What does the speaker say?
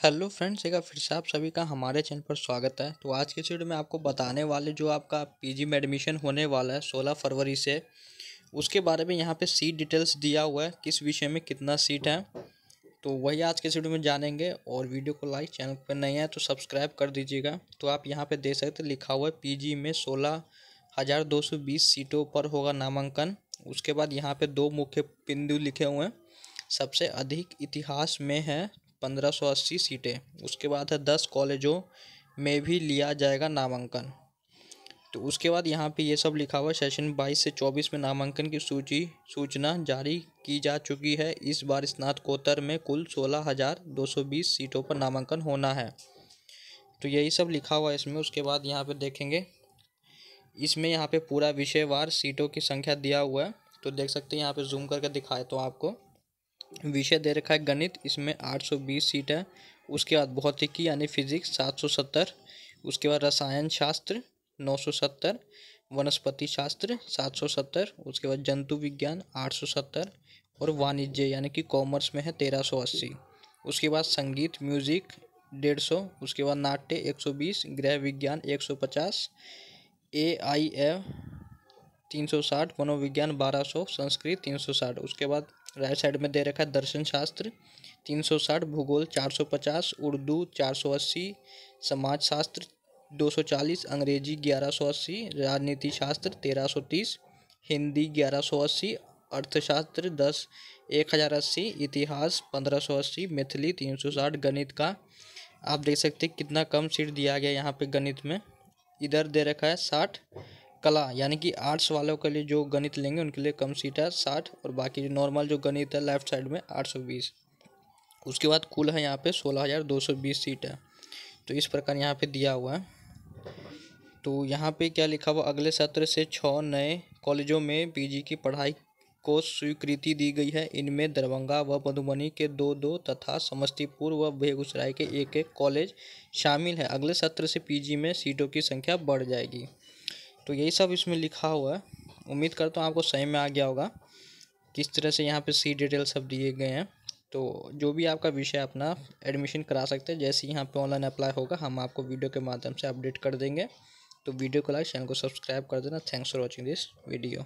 Hello friends, एक फिर से आप सभी का हमारे चैनल पर स्वागत है। तो आज के वीडियो में आपको बताने वाले जो आपका पीजी में एडमिशन होने वाला है सोलह फरवरी से, उसके बारे में यहाँ पे सीट डिटेल्स दिया हुआ है, किस विषय में कितना सीट है। तो वही आज के वीडियो में जानेंगे, और वीडियो को लाइक चैनल पर नहीं है तो सब्सक्राइब कर दीजिएगा। तो आप यहाँ पर देख सकते लिखा हुआ है पीजी में सोलह सीटों पर होगा नामांकन। उसके बाद यहाँ पर दो मुख्य बिंदु लिखे हुए हैं। सबसे अधिक इतिहास में है पंद्रह सौ अस्सी सीटें। उसके बाद है दस कॉलेजों में भी लिया जाएगा नामांकन। तो उसके बाद यहाँ पे ये सब लिखा हुआ सेशन बाईस से चौबीस में नामांकन की सूची, सूचना जारी की जा चुकी है। इस बार स्नातकोत्तर में कुल सोलह हज़ार दो सौ बीस सीटों पर नामांकन होना है। तो यही सब लिखा हुआ है इसमें। उसके बाद यहाँ पे देखेंगे। इसमें यहाँ पे पूरा विषयवार सीटों की संख्या दिया हुआ है। तो देख सकते हैं, यहाँ पे जूम करके दिखाए तो आपको। विषय दे रखा है गणित, इसमें आठ सौ बीस सीट है। उसके बाद भौतिकी यानी फिजिक्स सात सौ सत्तर, उसके बाद रसायन शास्त्र नौ सौ सत्तर, वनस्पति शास्त्र सात सौ सत्तर, उसके बाद जंतु विज्ञान आठ सौ सत्तर और वाणिज्य यानी कि कॉमर्स में है तेरह सौ अस्सी। उसके बाद संगीत, म्यूज़िक डेढ़ सौ, उसके बाद नाट्य एक सौ बीस, गृह विज्ञान एक सौ पचास, ए आई एफ़ तीन सौ साठ, मनोविज्ञान बारह सौ, संस्कृत तीन सौ साठ। उसके बाद राइट साइड में दे रखा है दर्शन शास्त्र, तीन सौ साठ, भूगोल चार सौ पचास, उर्दू चार सौ अस्सी, समाज शास्त्र दो सौ चालीस, अंग्रेज़ी ग्यारह सौ अस्सी, राजनीति शास्त्र तेरह सौ तीस, हिंदी ग्यारह सौ अस्सी, अर्थशास्त्र दस, एक हज़ार अस्सी, इतिहास पंद्रह सौ अस्सी, मैथिली तीन सौ साठ, गणित का। आप देख सकते हैं कितना कम सीट दिया गया यहाँ पे गणित में। इधर दे रखा है साठ कला, यानी कि आर्ट्स वालों के लिए जो गणित लेंगे, उनके लिए कम सीट है साठ और बाकी जो नॉर्मल जो गणित है लेफ़्ट साइड में आठ सौ बीस। उसके बाद कुल है यहाँ पे सोलह हज़ार दो सौ बीस सीट है। तो इस प्रकार यहाँ पे दिया हुआ है। तो यहाँ पे क्या लिखा हुआ, अगले सत्र से छः नए कॉलेजों में पीजी की पढ़ाई को स्वीकृति दी गई है। इनमें दरभंगा व मधुबनी के दो दो तथा समस्तीपुर व बेगूसराय के एक एक कॉलेज शामिल है। अगले सत्र से पीजी में सीटों की संख्या बढ़ जाएगी। तो यही सब इसमें लिखा हुआ है। उम्मीद करता हूँ आपको सही में आ गया होगा किस तरह से यहाँ पे सी डिटेल सब दिए गए हैं। तो जो भी आपका विषय अपना एडमिशन करा सकते हैं। जैसे यहाँ पे ऑनलाइन अप्लाई होगा, हम आपको वीडियो के माध्यम से अपडेट कर देंगे। तो वीडियो को लाइक, चैनल को सब्सक्राइब कर देना। Thanks for watching this video.